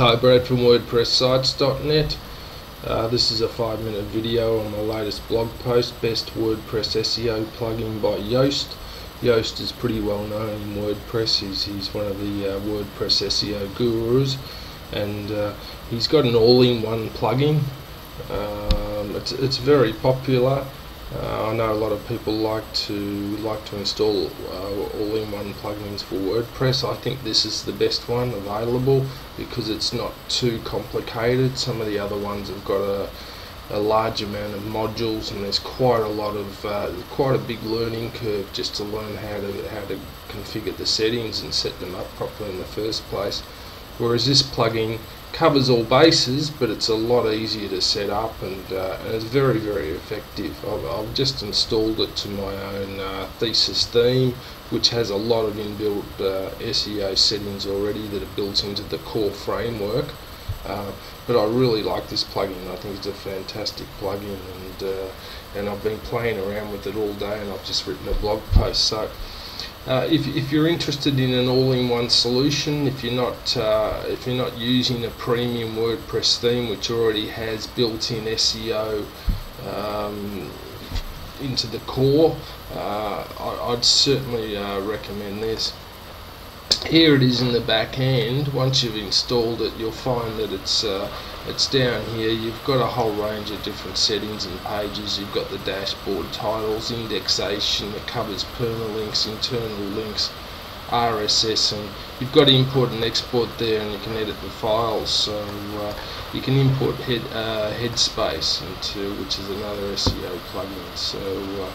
Hi, Brad from WordPressSites.net. Uh, this is a five minute video on my latest blog post, Best WordPress SEO plugin by Yoast. Yoast is pretty well known in WordPress, he's, he's one of the uh, WordPress SEO gurus and uh, he's got an all-in-one plugin. Um, it's, it's very popular uh, I know a lot of people like to like to install uh, all-in-one plugins for WordPress. I think this is the best one available because it's not too complicated. Some of the other ones have got a, a large amount of modules and there's quite a lot of uh, quite a big learning curve just to learn how to how to configure the settings and set them up properly in the first place. Whereas this plugin covers all bases but it's a lot easier to set up and, uh, and it's very very effective. I've, I've, just installed it to my own uh, thesis theme which has a lot of inbuilt uh, SEO settings already that are built into the core framework. Uh, but I really like this plugin. I think it's a fantastic plugin and uh, and I've been playing around with it all day and I've just written a blog post. So uh, if, if you're interested in an all-in-one solution, if you're not uh, if you're not using a premium WordPress theme which already has built-in SEO um, into the core, uh, I, would certainly uh, recommend this. Here it is in the back end. Once you've installed it, you'll find that it's uh, it's down here. You've got a whole range of different settings and pages. You've got the dashboard titles indexation that covers permalinks internal links RSS and you've got import and export there and you can edit the files. So uh, you can import head uh, headspace into which is another SEO plugin. So uh,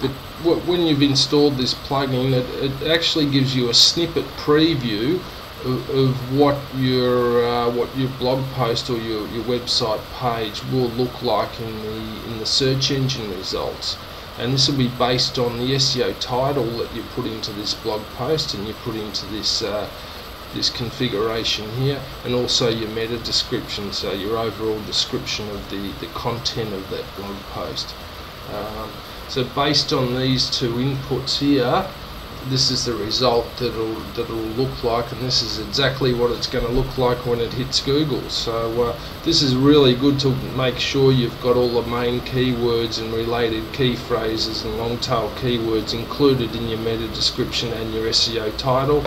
but when you've installed this plugin it, it actually gives you a snippet preview of, of what your uh, what your blog post or your, your website page will look like in the in the search engine results. And this will be based on the SEO title that you put into this blog post and you put into this uh, this configuration here and also your meta description so your overall description of the the content of that blog post um, so based on these two inputs here this is the result that'll that'll look like and this is exactly what it's going to look like when it hits Google. So uh, this is really good to make sure you've got all the main keywords and related key phrases and long tail keywords included in your meta description and your SEO title.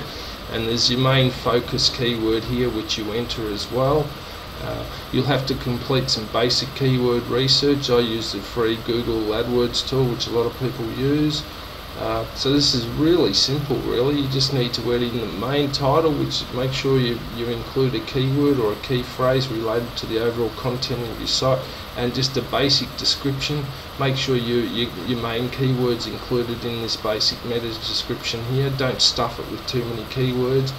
And there's your main focus keyword here which you enter as well uh, you'll have to complete some basic keyword research. I use the free Google AdWords tool which a lot of people use. Uh, so this is really simple really, you just need to add in the main title which make sure you, you include a keyword or a key phrase related to the overall content of your site and just a basic description. Make sure you, you, your main keywords included in this basic meta description here, don't stuff it with too many keywords.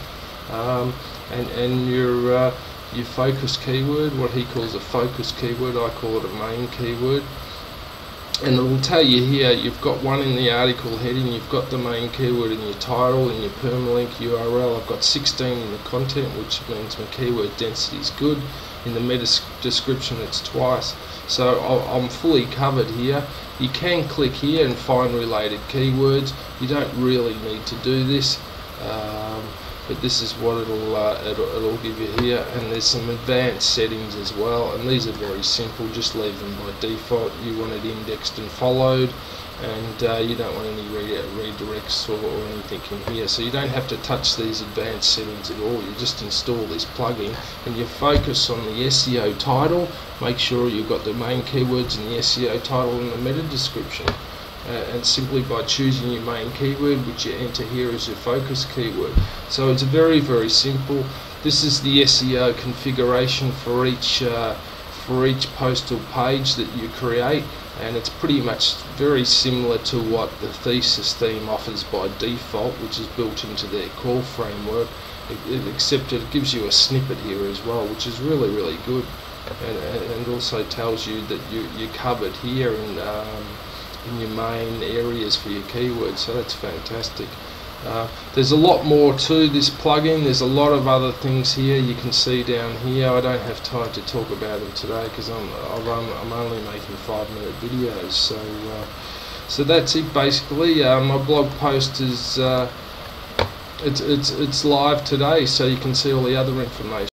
Um, and, and your, uh, your focus keyword, what he calls a focus keyword, I call it a main keyword. And it will tell you here you've got one in the article heading you've got the main keyword in your title in your permalink URL I've got 16 in the content which means my keyword density is good. In the meta description it's twice. So I'm fully covered here. You can click here and find related keywords. You don't really need to do this. Um, but this is what it'll, uh, it'll, it'll give you here. And there's some advanced settings as well. And these are very simple. Just leave them by default. You want it indexed and followed. And uh, you don't want any re redirects or, or, anything in here. So you don't have to touch these advanced settings at all. You just install this plugin. And you focus on the SEO title. Make sure you've got the main keywords in the SEO title and the meta description and simply by choosing your main keyword which you enter here as your focus keyword. So it's very very simple. This is the SEO configuration for each uh, for each postal page that you create and it's pretty much very similar to what the thesis theme offers by default which is built into their core framework. Except it gives you a snippet here as well which is really really good. And, and also tells you that you, you're covered here and um, in your main areas for your keywords so that's fantastic. Uh, there's a lot more to this plugin. There's a lot of other things here you can see down here. I don't have time to talk about them today because I'm, I'm only making five minute videos so uh, so that's it basically. Uh, my blog post is uh, it's, it's, it's live today so you can see all the other information